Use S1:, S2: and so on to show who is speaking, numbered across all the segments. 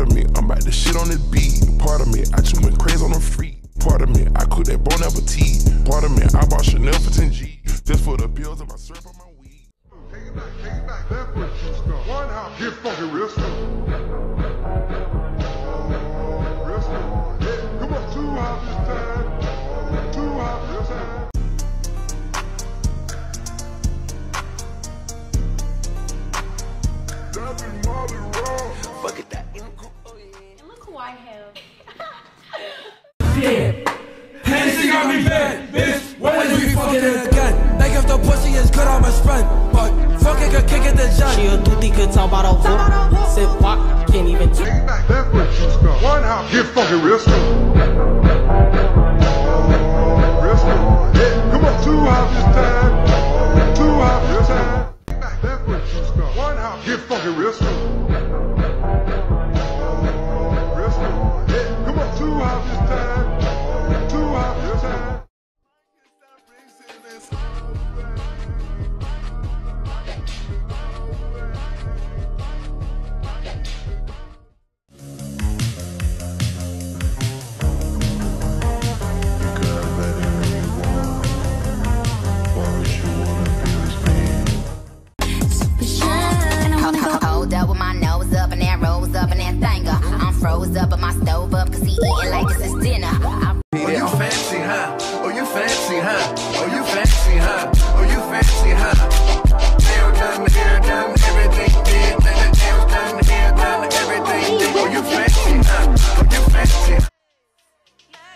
S1: part of me. I'm about to shit on this beat. Part of me, I just went crazy on the free. Part of me, I could that Bon Appetit. Part of me, I bought Chanel for 10 G. Just for the pills and my syrup and my weed.
S2: Take it back, take it back. That was two stuff. One half, get fucking real stuff. Come on, two houses time. Two half this time.
S3: Nothing
S4: more than wrong. I have. Damn.
S5: Hennessy got me bad, bitch. When is we fucking again? Like if the pussy is good, I'm a friend. But fucking could kick it the shot.
S6: She a duty could talk about a whoop. Sit walk, can't even
S2: take back. That bitch, she's gone. One out. Get fucking real slow. Real slow. Come on, two out this time.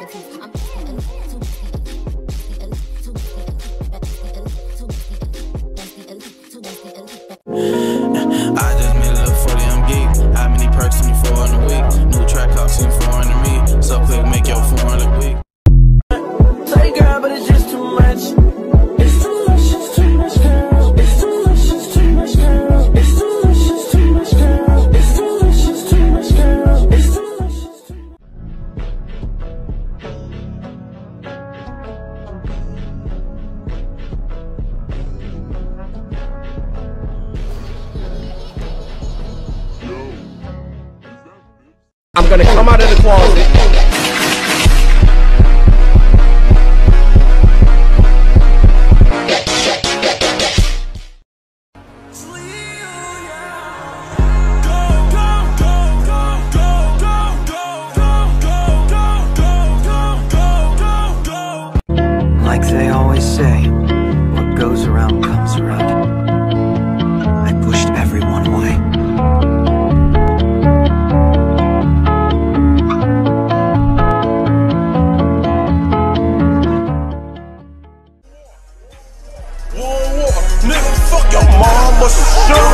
S7: I'm.
S8: gonna come out of the closet.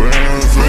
S5: friends.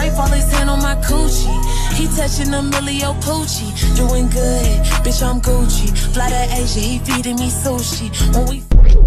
S5: rape, fall his hand on my coochie. He
S9: touching Emilio Pucci. Doing good, bitch, I'm Gucci. Fly to Asia, he feeding me sushi. When we.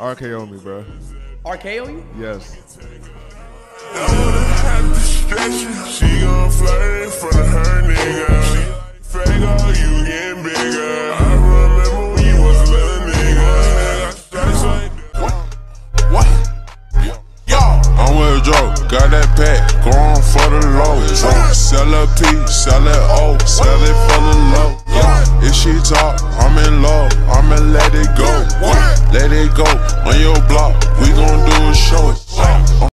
S10: RKO me, bro.
S8: RKO you?
S10: Yes.
S1: She gon' flirt in front of her nigga. Fake all you getting bigger. I remember when you was a little nigga. That's like what? What? Yo, I'm with a joke. Got that pack, going for the low. Drunk. Sell a P, sell it O, sell it for the low. If she talk, I'm in love. I'ma let it go. Let it go on your block. We gon' do a show.